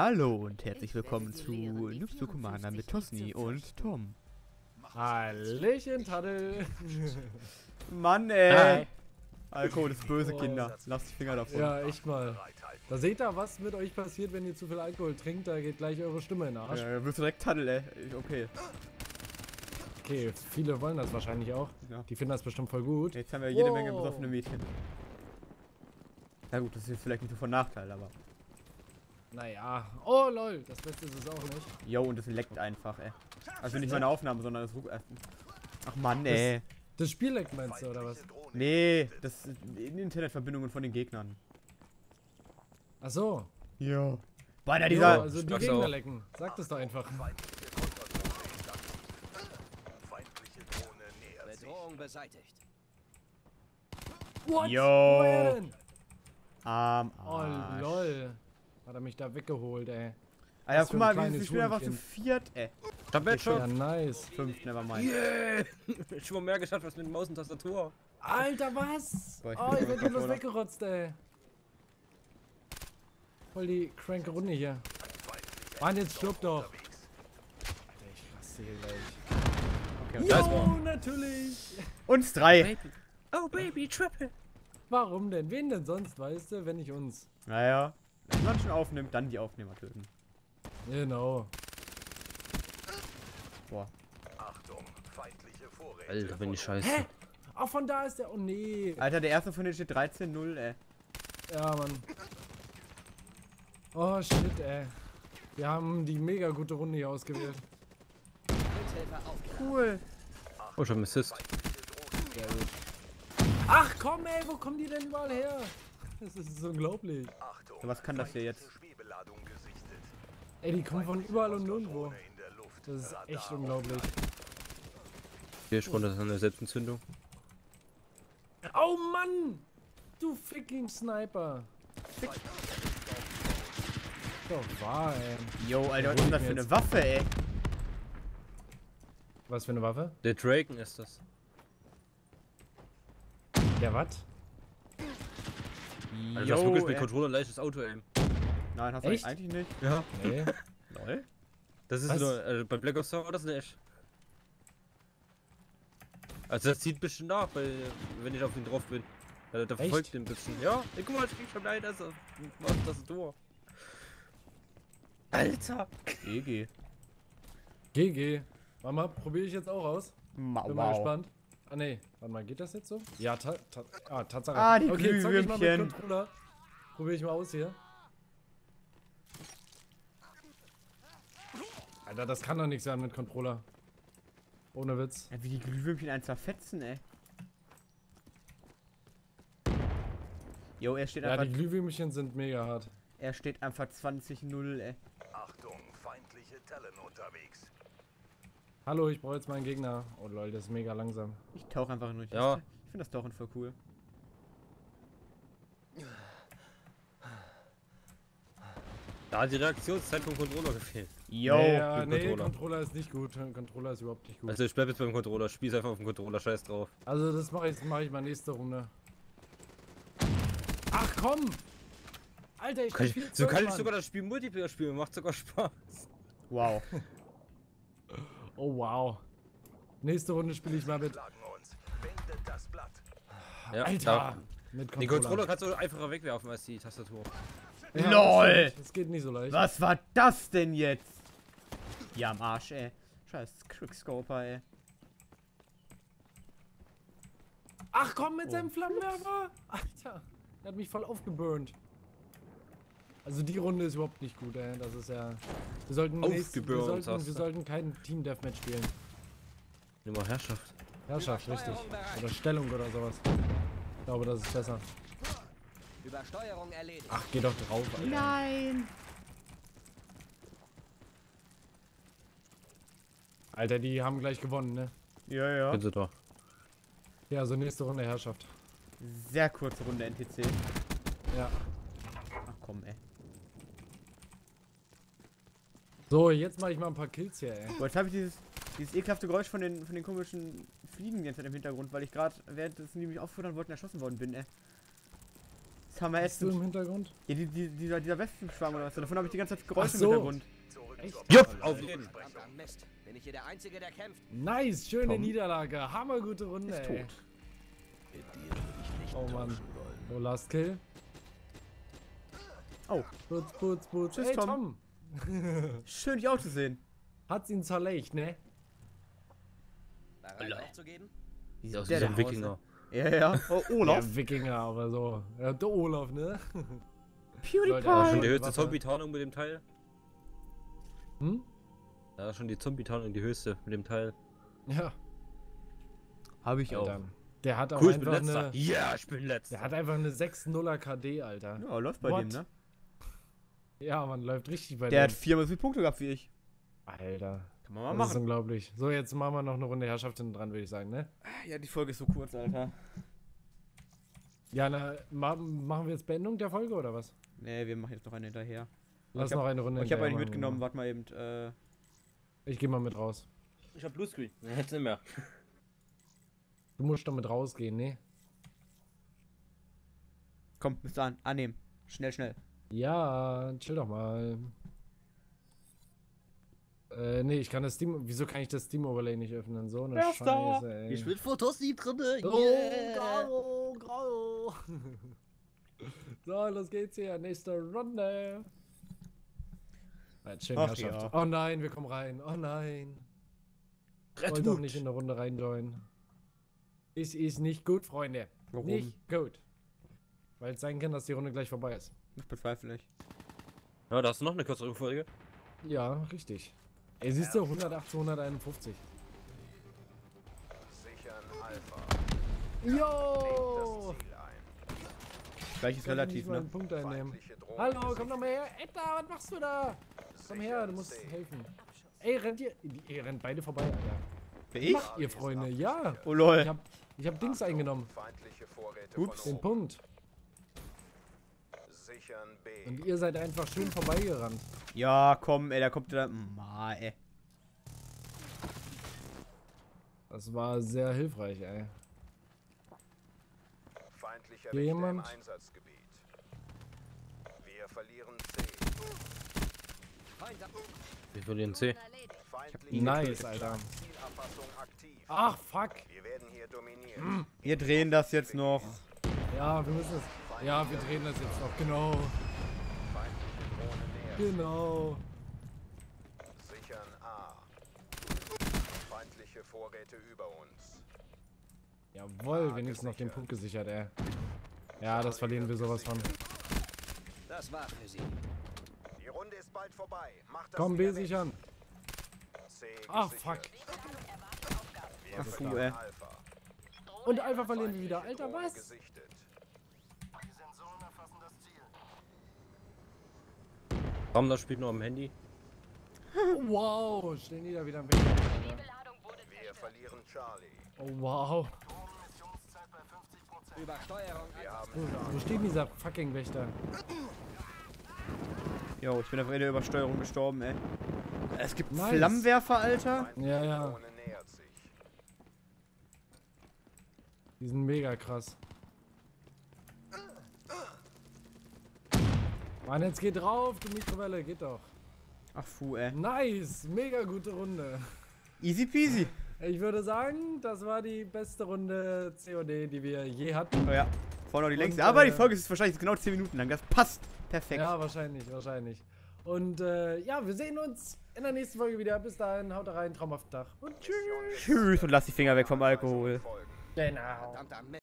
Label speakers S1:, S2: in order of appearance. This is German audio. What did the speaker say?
S1: Hallo und herzlich willkommen zu Noobs to Commander mit Tosni und Tom.
S2: Hallöchen, Taddel.
S1: Mann, ey.
S3: Hi.
S1: Alkohol ist böse. Kinder. Lasst die Finger davon.
S2: Ja, echt mal. Da seht ihr, was mit euch passiert, wenn ihr zu viel Alkohol trinkt. Da geht gleich eure Stimme in den Arsch.
S1: Ja, wirst du direkt Taddel, ey. Okay.
S2: Okay, viele wollen das wahrscheinlich auch.
S1: Ja.
S2: Die finden das bestimmt voll gut.
S1: Jetzt haben wir jede
S2: Wow.
S1: Menge besoffene Mädchen. Na gut, das ist jetzt vielleicht nicht so von Nachteil, aber.
S2: Naja. Oh, lol. Das Beste ist es auch nicht.
S1: Yo, und es leckt einfach, ey. Also nicht meine Aufnahme, sondern das Ruck. Ach Mann, ey.
S2: Das Spiel leckt meinst du, oder was?
S1: Nee, das sind Internetverbindungen von den Gegnern.
S2: Ach so.
S1: Ja. Boah, da
S2: Jo,
S1: dieser.
S2: also die Gegner
S3: auch.
S2: lecken. Sag das doch einfach.
S4: Bedrohung beseitigt.
S2: What?
S1: Yo.
S2: Denn?
S1: Am
S2: Oh, lol. Hat er mich da weggeholt, ey.
S1: Alter,
S2: Was für
S1: guck mal, wir, spielen einfach zu viert, ey.
S3: Tabletto.
S2: Ja, nice.
S1: Fünf, nevermind.
S3: Yeah. Schon mal mehr geschafft als mit Maus und Tastatur.
S2: Alter, was?
S1: Boah, ich
S2: oh,
S1: bin
S2: ich werd hier bloß weggerotzt, ey. Voll die cranke Runde hier. Mann, jetzt stirb doch. Alter, ich hier gleich.
S1: Okay,
S3: Da ist
S2: Jo,
S3: man.
S2: natürlich.
S1: Uns drei.
S3: Baby. Oh Baby, Triple.
S2: Warum denn? Wen denn sonst, weißt du, wenn nicht uns?
S1: Naja. Wenn man schon aufnimmt, dann die Aufnehmer töten.
S2: Genau.
S1: Boah.
S3: Alter, bin ich scheiße.
S2: Hä? Auch von da ist der. Oh nee.
S1: Alter, der erste von denen steht 13-0, ey.
S2: Ja, Mann. Oh shit, ey. Wir haben die mega gute Runde hier ausgewählt.
S1: Cool.
S3: Oh, schon Assist.
S2: Ach komm, ey, wo kommen die denn überall her? Das ist so unglaublich.
S1: So, was kann das hier jetzt?
S2: Ey, die kommen von überall und nirgendwo. Das ist echt unglaublich.
S3: Hier runter, das ist eine Selbstentzündung.
S2: Oh Mann! Du fucking Sniper! Doch wahr, ey.
S1: Yo, Alter, was ist das für eine. Waffe, ey?
S2: Was für eine Waffe?
S3: Der Draken ist das.
S2: Der was?
S3: Also das ist wirklich mit
S1: ey.
S3: Controller leichtes Auto-Aim.
S1: Nein, hast
S2: Echt?
S1: du eigentlich nicht.
S3: Ja.
S2: Nee.
S1: Lol.
S3: Das ist
S2: Was?
S3: nur, also bei Black Ops 2 war das nicht. Also das zieht ein bisschen nach, weil, wenn ich auf ihn drauf bin. Also der verfolgt
S2: Echt?
S3: den ein bisschen. Ja, ey, guck mal, ich krieg schon leid, also was das Tor. Alter!
S1: GG.
S2: GG. Mama, probiere ich jetzt auch aus. Bin mal
S1: wow.
S2: gespannt. Ah nee, warte mal, geht das jetzt so? Ja, ta ta ah, Tatsache.
S1: Ah, die
S2: okay, zock ich mal mit
S1: Glühwürmchen.
S2: Controller. Probiere ich mal aus hier. Alter, das kann doch nichts sein mit Controller. Ohne Witz.
S1: Ja, wie die Glühwürmchen einen zerfetzen, ey. Jo, er steht
S2: Ja,
S1: einfach,
S2: die Glühwürmchen sind mega hart.
S1: er steht einfach 20-0, ey.
S5: Achtung, feindliche Talon unterwegs.
S2: Hallo, ich brauche jetzt meinen Gegner. Oh lol, der ist mega langsam.
S1: Ich tauche einfach nur. Ich
S3: Ja.
S1: Ich finde das Tauchen voll cool.
S3: Da hat die Reaktionszeit vom Controller gefehlt.
S1: Yo.
S2: nee, ja, nee,
S3: Controller.
S2: Controller ist nicht gut. Controller ist überhaupt nicht gut.
S3: Also ich bleib jetzt beim Controller, spiel's einfach auf dem Controller, scheiß drauf.
S2: Also das mache ich, mach ich mal nächste Runde. Ach komm! Alter, ich
S3: Kann
S2: spiel
S3: ich, so kann ich sogar das Spiel Multiplayer spielen, macht sogar Spaß.
S1: Wow.
S2: Oh wow. Nächste Runde spiele ich mal mit.
S3: Ja,
S2: Alter!
S3: da-
S2: Mit
S3: Den Controller kannst du einfacher wegwerfen als die Tastatur.
S2: Ja,
S1: LOL.
S2: Das, geht nicht so leicht.
S1: Was war das denn jetzt? Ja, am Arsch, ey. Scheiß Quickscoper, ey.
S2: Ach komm mit
S1: Oh.
S2: seinem Flammenwerfer! Alter, der hat mich voll aufgeburnt. Also die Runde ist überhaupt nicht gut, ey. Das ist ja. Wir sollten, nächst, wir sollten, wir sollten kein Team Deathmatch spielen.
S3: Nimm mal Herrschaft.
S2: Herrschaft, richtig. Oder Stellung oder sowas. Ich glaube, das ist besser.
S4: Übersteuerung erledigt.
S2: Ach, geh doch drauf, Alter.
S1: Nein.
S2: Alter, die haben gleich gewonnen, ne?
S1: Ja, ja.
S3: Können sie doch.
S2: Ja, so nächste Runde Herrschaft.
S1: Sehr kurze Runde NTC.
S2: Ja.
S1: Ach komm, ey.
S2: So, jetzt mache ich mal ein paar Kills hier, ey.
S1: Boah, jetzt habe ich dieses, dieses ekelhafte Geräusch von den, von den komischen Fliegen jetzt im Hintergrund, weil ich gerade, während es nämlich auffuhren wollten, erschossen worden bin, ey. ist hammer
S2: Bist du im. Hintergrund?
S1: Ja, die, die, dieser, dieser Wespenschwarm oder was. Davon habe ich die ganze Zeit Geräusche
S2: so.
S1: im Hintergrund.
S2: Echt?
S3: Jupp, auf jeden.
S4: Mist. Bin ich hier der Einzige, der kämpft?
S2: Nice, schöne
S1: Komm.
S2: Niederlage. Hammergute Runde,
S1: Ist
S2: ey.
S1: tot.
S2: Oh Mann. Oh, Last Kill.
S1: Oh,
S2: Putz, putz, putz.
S1: Tschüss,
S2: Ey,
S1: Tom.
S2: Tom.
S1: Schön dich auch zu sehen.
S2: Hat's ihn zerlegt, ne?
S4: Bereit
S3: Alter.
S4: aufzugeben?
S1: Wie
S3: Das ist
S1: der
S3: so ein
S1: denn
S3: Wikinger.
S1: Ja, ja. Oh, Olaf.
S2: Der Wikinger, aber so. Ja, der Olaf, ne?
S1: PewDiePie.
S2: Leute,
S3: Da
S2: Ja,
S3: schon die höchste. Zombie-Tarnung mit dem Teil.
S2: Hm?
S3: Da ist schon die Zombie-Tarnung die höchste mit dem Teil.
S2: Ja.
S1: Habe ich auch.
S2: Der hat auch
S3: Cool, ich bin
S2: einfach
S3: letzter.
S2: eine.
S3: Ja, ich bin letzter.
S2: Der hat einfach eine 6-0er KD, Alter.
S1: Ja, läuft bei
S2: What?
S1: dem, ne?
S2: Ja, man läuft richtig bei
S1: Der hat
S2: dem.
S1: viermal so viele Punkte gehabt wie ich.
S2: Alter.
S1: Kann man mal
S2: Das ist
S1: machen.
S2: unglaublich. So, jetzt machen wir noch eine Runde Herrschaft hinten dran, würde ich sagen, ne?
S1: Ja, die Folge ist so kurz, Alter.
S2: Ja, na, ma machen wir jetzt Beendung der Folge oder was?
S1: Nee, wir machen jetzt noch eine hinterher.
S2: Lass
S1: hab-
S2: noch eine Runde
S1: ich habe eigentlich mitgenommen, warte mal eben. Äh,
S2: Ich gehe mal mit raus.
S3: Ich hab Bluescreen. Jetzt nicht mehr.
S2: Du musst damit rausgehen, ne?
S1: komm, bist du an. Annehmen. Schnell, schnell.
S2: Ja, chill doch mal. Äh, nee, ich kann das Steam. Wieso kann ich das Steam-Overlay nicht öffnen? So eine
S1: Erster.
S2: Scheiße, ey.
S3: mit Fotos nie drin.
S2: Oh, grau, grau. so, los geht's hier. Nächste Runde. Ja, schön
S1: Ach ja.
S2: Oh nein, wir kommen rein. Oh nein. Wollt doch nicht in der Runde reinjoinen. Es ist nicht gut, Freunde.
S1: Warum?
S2: Nicht gut. Weil es sein kann, dass die Runde gleich vorbei ist.
S1: Das bezweifle ich.
S3: Ja, da hast du noch eine kürzere Folge.
S2: Ja, richtig. Ey, siehst du, 118, 151.
S5: Sichern Alpha.
S2: Jo!
S1: Gleich ist relativ, ne?
S2: einen Punkt einnehmen. Hallo, komm doch mal her. Edda, was machst du da? Komm her, du musst helfen. Ey, rennt ihr? Ihr rennt beide vorbei, Alter.
S1: Wer ich?
S2: Macht ihr, Freunde? Ja.
S1: Oh lol.
S2: Ich hab, ich hab Dings eingenommen.
S1: Ups.
S2: Den. Punkt. Und ihr seid einfach schön vorbeigerannt.
S1: Ja, komm, ey, da kommt der. Ma, ey.
S2: Das war sehr hilfreich, ey.
S5: Feindlicher
S2: Hier jemand?
S5: im Einsatzgebiet. Wir verlieren C.
S3: Wir verlieren C.
S2: Nice, Alter. Ach, fuck.
S5: Wir werden hier dominiert.
S2: Hm.
S1: Wir drehen das jetzt noch.
S2: Ja, wir müssen es. Ja, wir drehen das jetzt noch. Genau.
S5: Feindliche Drohne näher.
S2: Genau.
S5: Sichern A. Feindliche Vorräte über uns.
S2: Jawohl, wenigstens noch den Punkt gesichert, ey. Ja, das verlieren wir sowas von.
S4: Das war für sie.
S5: Die Runde ist bald vorbei. Macht das
S2: Komm, B sichern.
S5: C
S2: Ach, fuck.
S5: Wir
S1: Ach, puh, ey.
S5: Alpha.
S2: Und Alpha verlieren wir wieder. Alter, was?
S5: Gesichtet.
S3: Ramler spielt nur am Handy.
S2: Wow, stehen die da wieder am Weg.
S5: Wir verlieren Charlie.
S2: Oh, wow.
S4: Übersteuerung.
S5: Wir haben
S2: Wo, wo steht dieser fucking Wächter?
S1: Jo, ich bin in der Übersteuerung gestorben, ey. Es gibt
S2: Nice.
S1: Flammenwerfer, Alter.
S2: Ja, ja. Die sind mega krass. Mann, jetzt geht drauf, du Mikrowelle, geht doch.
S1: Ach, fu, ey.
S2: Nice, mega gute Runde.
S1: Easy peasy.
S2: Ich würde sagen, das war die beste Runde COD, die wir je hatten.
S1: Oh ja, vorne noch die längste.
S2: Und,
S1: Aber die
S2: äh,
S1: Folge ist wahrscheinlich genau 10 Minuten lang. Das passt perfekt.
S2: Ja, wahrscheinlich, wahrscheinlich. Und äh, ja, wir sehen uns in der nächsten Folge wieder. Bis dahin, haut rein, traumhaften Tag. Und tschüss.
S1: Tschüss und lass die Finger weg vom Alkohol.
S2: Genau.